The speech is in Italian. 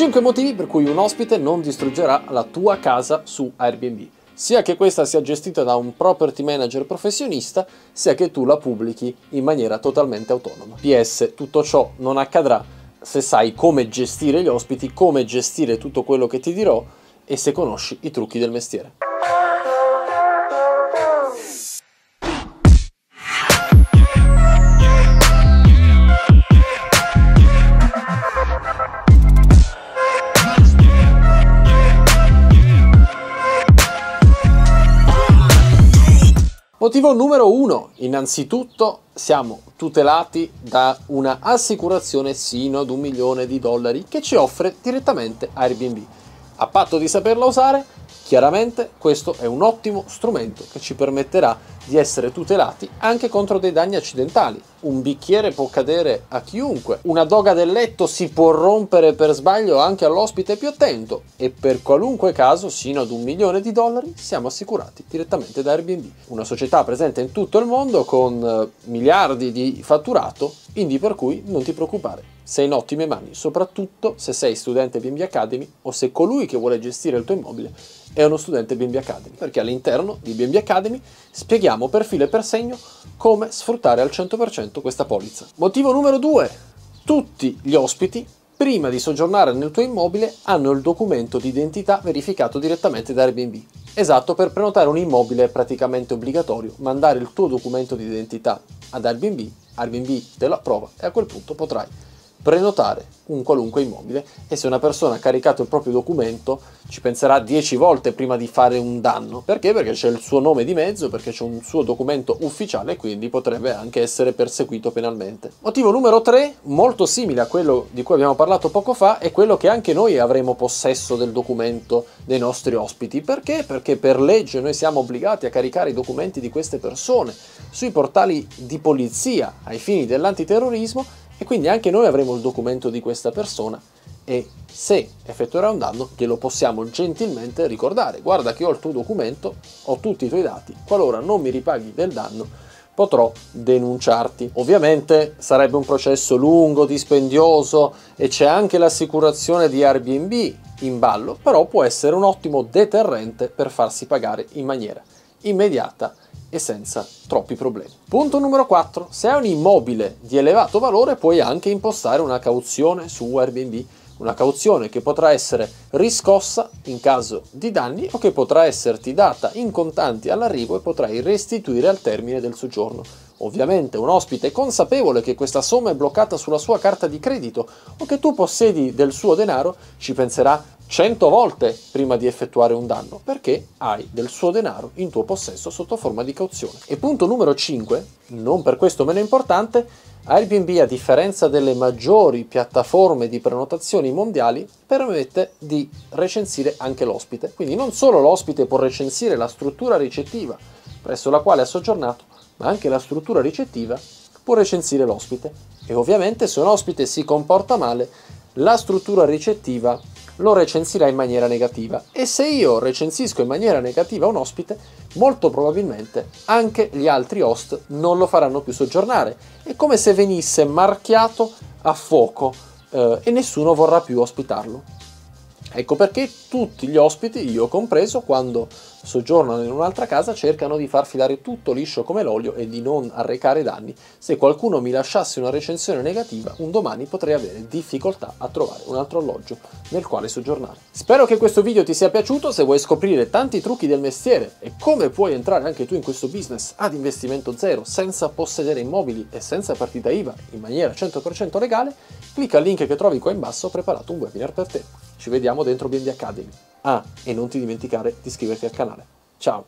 5 motivi per cui un ospite non distruggerà la tua casa su Airbnb sia che questa sia gestita da un property manager professionista, sia che tu la pubblichi in maniera totalmente autonoma. PS, tutto ciò non accadrà se sai come gestire gli ospiti, come gestire tutto quello che ti dirò e se conosci i trucchi del mestiere. Motivo numero uno, innanzitutto siamo tutelati da una assicurazione sino ad un milione di dollari che ci offre direttamente Airbnb. A patto di saperla usare, chiaramente questo è un ottimo strumento che ci permetterà di essere tutelati anche contro dei danni accidentali. Un bicchiere può cadere a chiunque, una doga del letto si può rompere per sbaglio anche all'ospite più attento. E per qualunque caso sino ad un milione di dollari siamo assicurati direttamente da Airbnb, una società presente in tutto il mondo con eh, miliardi di fatturato, quindi per cui non ti preoccupare. Sei in ottime mani, soprattutto se sei studente BNB Academy o se colui che vuole gestire il tuo immobile è uno studente BNB Academy, perché all'interno di BNB Academy spieghiamo per filo e per segno come sfruttare al 100% questa polizza. Motivo numero 2. Tutti gli ospiti prima di soggiornare nel tuo immobile hanno il documento di identità verificato direttamente da Airbnb. Esatto, per prenotare un immobile è praticamente obbligatorio mandare il tuo documento di identità ad Airbnb, Airbnb te lo approva e a quel punto potrai prenotare un qualunque immobile e se una persona ha caricato il proprio documento ci penserà 10 volte prima di fare un danno. Perché? Perché c'è il suo nome di mezzo, perché c'è un suo documento ufficiale quindi potrebbe anche essere perseguito penalmente. Motivo numero 3, molto simile a quello di cui abbiamo parlato poco fa, è quello che anche noi avremo possesso del documento dei nostri ospiti. Perché? Perché per legge noi siamo obbligati a caricare i documenti di queste persone sui portali di polizia ai fini dell'antiterrorismo e quindi anche noi avremo il documento di questa persona e se effettuerà un danno glielo possiamo gentilmente ricordare. Guarda che ho il tuo documento, ho tutti i tuoi dati, qualora non mi ripaghi del danno potrò denunciarti. Ovviamente sarebbe un processo lungo, dispendioso e c'è anche l'assicurazione di Airbnb in ballo, però può essere un ottimo deterrente per farsi pagare in maniera immediata e senza troppi problemi. Punto numero 4. Se hai un immobile di elevato valore puoi anche impostare una cauzione su Airbnb, una cauzione che potrà essere riscossa in caso di danni o che potrà esserti data in contanti all'arrivo e potrai restituire al termine del soggiorno. Ovviamente un ospite consapevole che questa somma è bloccata sulla sua carta di credito o che tu possiedi del suo denaro ci penserà 100 volte prima di effettuare un danno perché hai del suo denaro in tuo possesso sotto forma di cauzione. E punto numero 5, non per questo meno importante, Airbnb a differenza delle maggiori piattaforme di prenotazioni mondiali permette di recensire anche l'ospite. Quindi non solo l'ospite può recensire la struttura ricettiva presso la quale ha soggiornato, ma anche la struttura ricettiva può recensire l'ospite. E ovviamente se un ospite si comporta male, la struttura ricettiva lo recensirà in maniera negativa e se io recensisco in maniera negativa un ospite, molto probabilmente anche gli altri host non lo faranno più soggiornare. È come se venisse marchiato a fuoco eh, e nessuno vorrà più ospitarlo. Ecco perché tutti gli ospiti, io compreso, quando soggiornano in un'altra casa cercano di far filare tutto liscio come l'olio e di non arrecare danni. Se qualcuno mi lasciasse una recensione negativa, un domani potrei avere difficoltà a trovare un altro alloggio nel quale soggiornare. Spero che questo video ti sia piaciuto, se vuoi scoprire tanti trucchi del mestiere e come puoi entrare anche tu in questo business ad investimento zero senza possedere immobili e senza partita IVA in maniera 100% legale, clicca al link che trovi qua in basso, ho preparato un webinar per te. Ci vediamo dentro BND Academy. Ah, e non ti dimenticare di iscriverti al canale. Ciao!